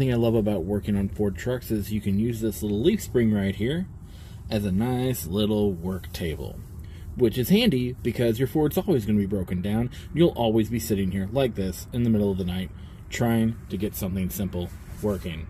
thing I love about working on Ford trucks is you can use this little leaf spring right here as a nice little work table. Which is handy because your Ford's always going to be broken down. You'll always be sitting here like this in the middle of the night trying to get something simple working.